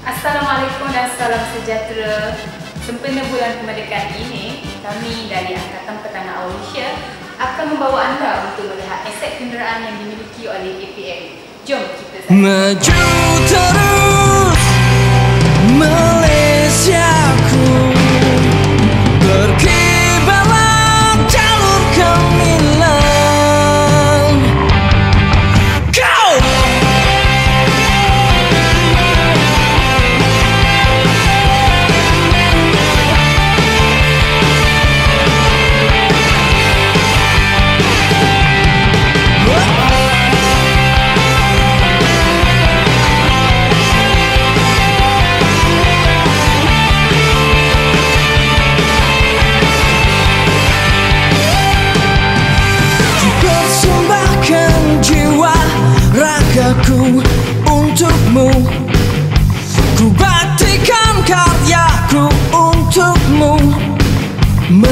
Assalamualaikum dan salam sejahtera. Sempena bulan kemerdekaan ini, kami dari Angkatan Petana Malaysia akan membawa anda untuk melihat aset kenderaan yang dimiliki oleh APM. Jom kita saksikan. Maju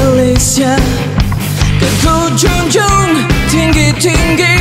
Malaysia. Kan ku junjung tinggi-tinggi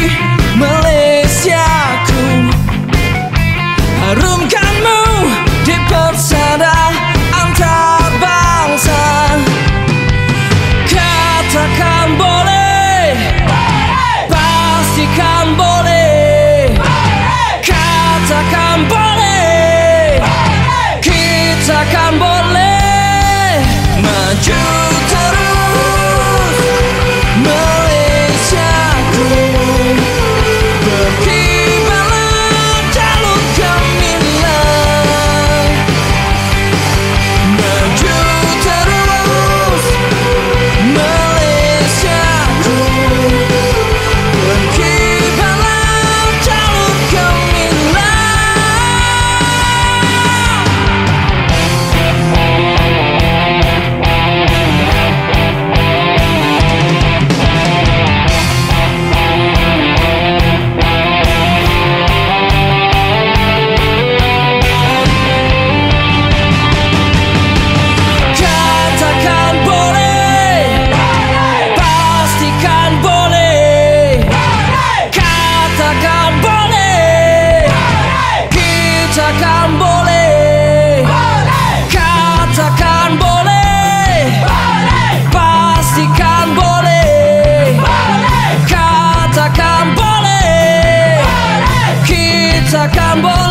Kita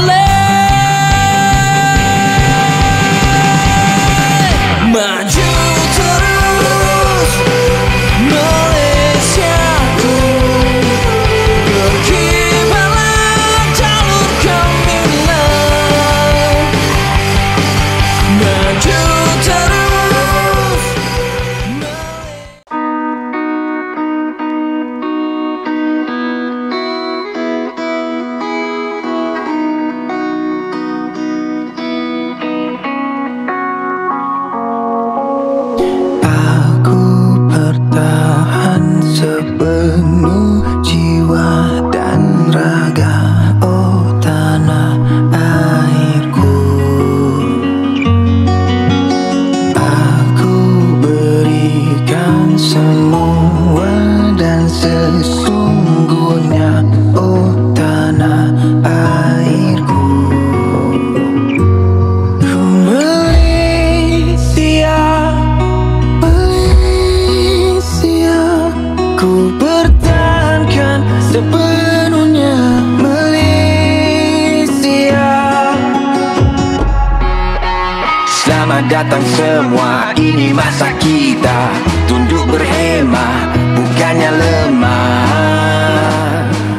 Selamat datang semua, ini masa kita Tunduk berhemah, bukannya lemah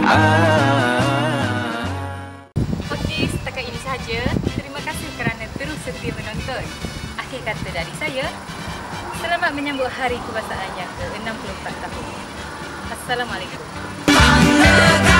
ah. Okey, setakat ini sahaja. Terima kasih kerana terus setia menonton. Akhir kata dari saya, selamat menyambut Hari Kebangsaan yang ke-64 tahun. Assalamualaikum.